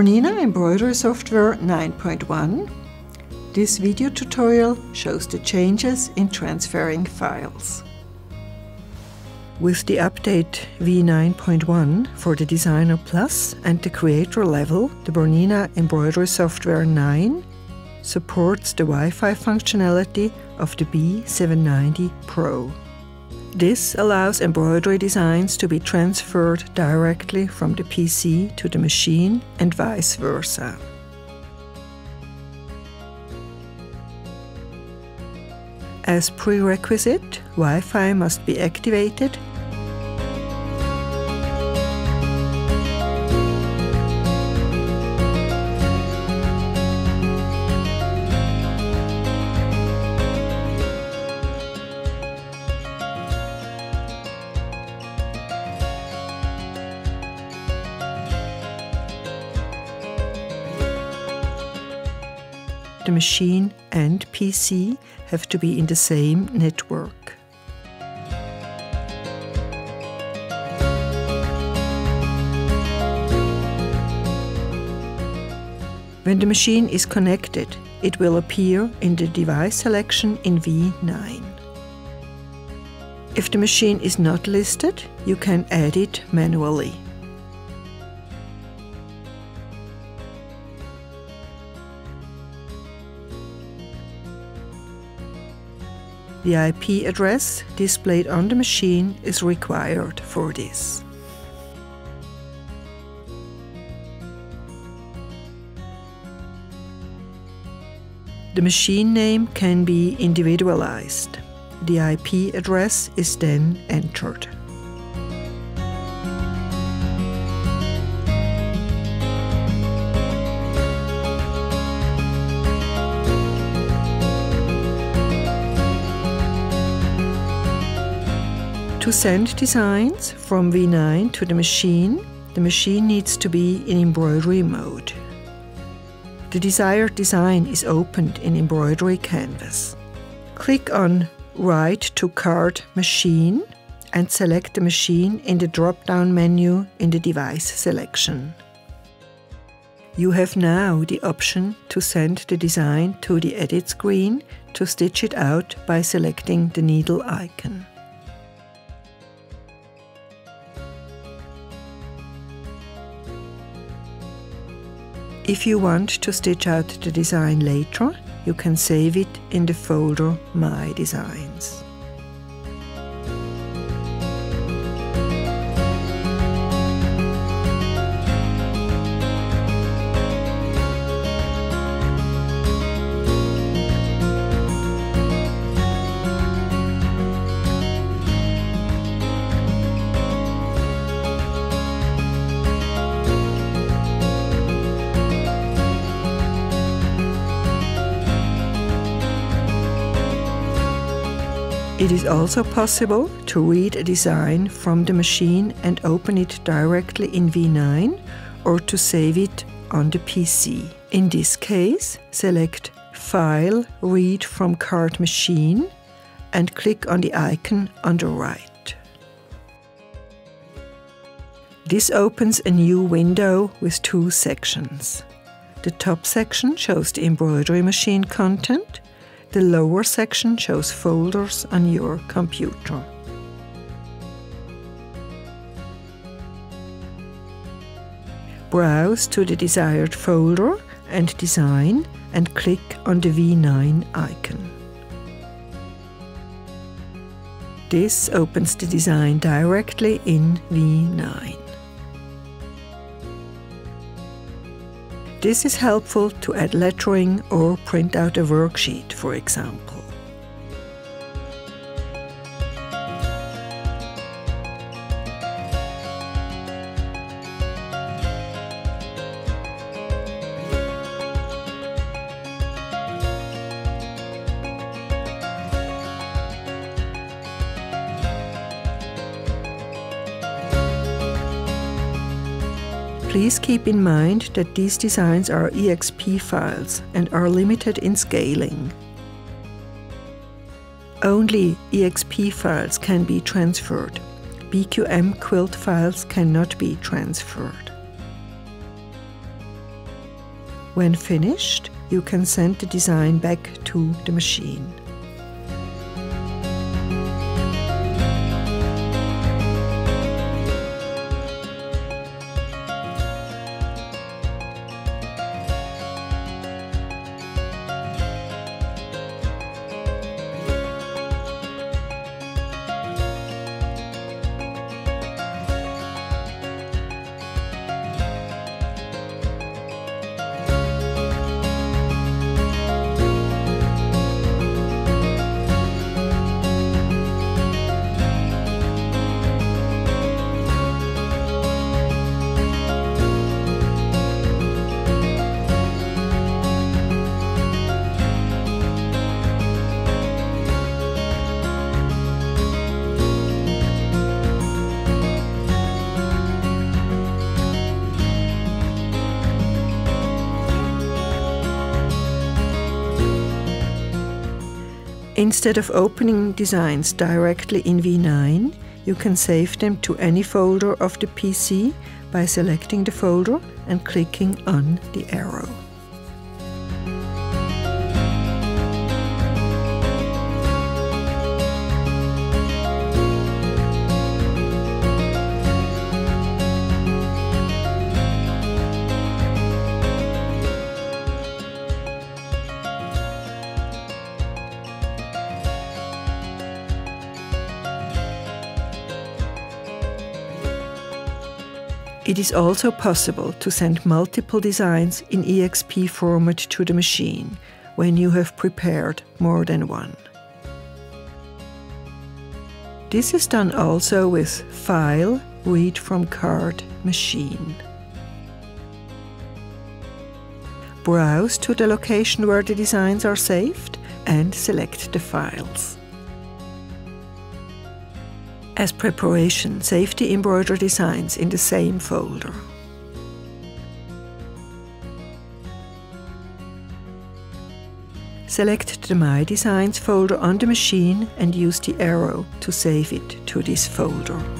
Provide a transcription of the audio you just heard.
Bernina Embroidery Software 9.1 This video tutorial shows the changes in transferring files. With the update v9.1 for the Designer Plus and the Creator level, the Bernina Embroidery Software 9 supports the Wi-Fi functionality of the B790 Pro. This allows embroidery designs to be transferred directly from the PC to the machine and vice versa. As prerequisite, Wi-Fi must be activated the machine and PC have to be in the same network. When the machine is connected, it will appear in the device selection in V9. If the machine is not listed, you can add it manually. The IP address displayed on the machine is required for this. The machine name can be individualized. The IP address is then entered. To send designs from V9 to the machine, the machine needs to be in embroidery mode. The desired design is opened in embroidery canvas. Click on Write to Card Machine and select the machine in the drop-down menu in the device selection. You have now the option to send the design to the edit screen to stitch it out by selecting the needle icon. If you want to stitch out the design later, you can save it in the folder My Designs. It is also possible to read a design from the machine and open it directly in V9 or to save it on the PC. In this case, select File Read from Card Machine and click on the icon on the right. This opens a new window with two sections. The top section shows the embroidery machine content the lower section shows folders on your computer. Browse to the desired folder and design and click on the V9 icon. This opens the design directly in V9. This is helpful to add lettering or print out a worksheet, for example. Please keep in mind that these designs are EXP files and are limited in scaling. Only EXP files can be transferred. BQM quilt files cannot be transferred. When finished, you can send the design back to the machine. Instead of opening designs directly in V9, you can save them to any folder of the PC by selecting the folder and clicking on the arrow. It is also possible to send multiple designs in EXP format to the machine when you have prepared more than one. This is done also with File, Read from Card, Machine. Browse to the location where the designs are saved and select the files. As preparation, save the embroider designs in the same folder. Select the My Designs folder on the machine and use the arrow to save it to this folder.